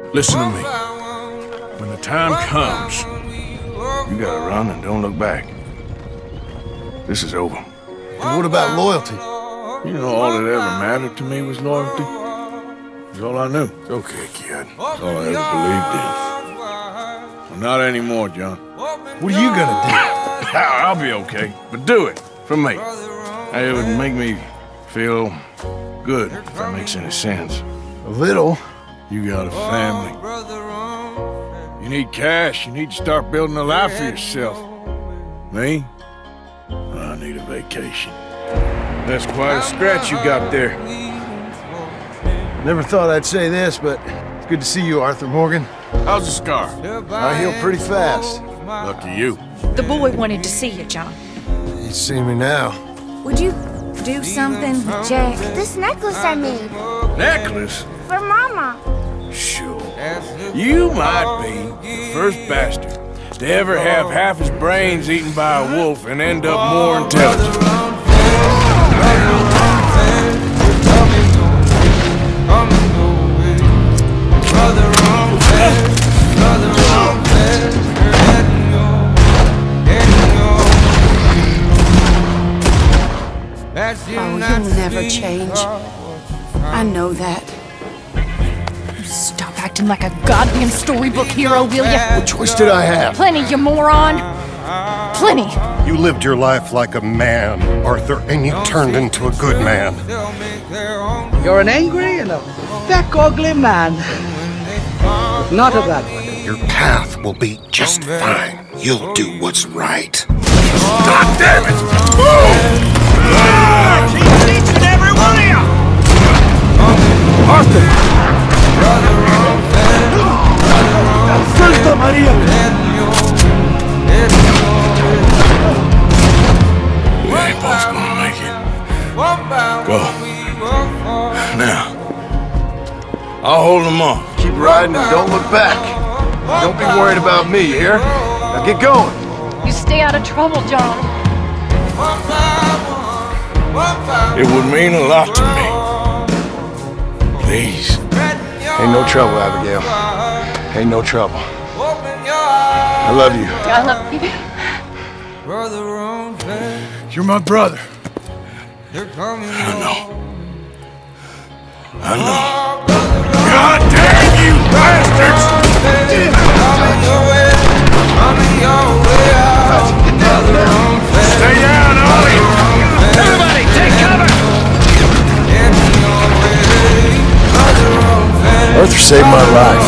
Listen to me. When the time comes, you gotta run and don't look back. This is over. And what about loyalty? You know all that ever mattered to me was loyalty. That's all I knew. It's okay, kid. That's all I ever believed in. Well, not anymore, John. What are you gonna do? I'll be okay, but do it for me. It would make me feel good, if that makes any sense. A little. You got a family. You need cash. You need to start building a life for yourself. Me? I need a vacation. That's quite a scratch you got there. Never thought I'd say this, but it's good to see you, Arthur Morgan. How's the scar? I heal pretty fast. Lucky you. The boy wanted to see you, John. He's seeing me now. Would you do something, Jack? This necklace I made Necklace? for Mama. You might be the first bastard to ever have half his brains eaten by a wolf and end up more intelligent. Oh, you'll never change. I know that. Stop acting like a goddamn storybook hero, will ya? What choice did I have? Plenty, you moron. Plenty. You lived your life like a man, Arthur, and you turned into a good man. You're an angry and a thick, ugly man. Not a bad one. Your path will be just fine. You'll do what's right. God damn it! Move! Ah, I'll hold them off. Keep riding and don't look back. Don't be worried about me, you hear? Now get going. You stay out of trouble, John. It would mean a lot to me. Please. Ain't no trouble, Abigail. Ain't no trouble. I love you. I love you. You're my brother. I know. I know. Arthur saved my life.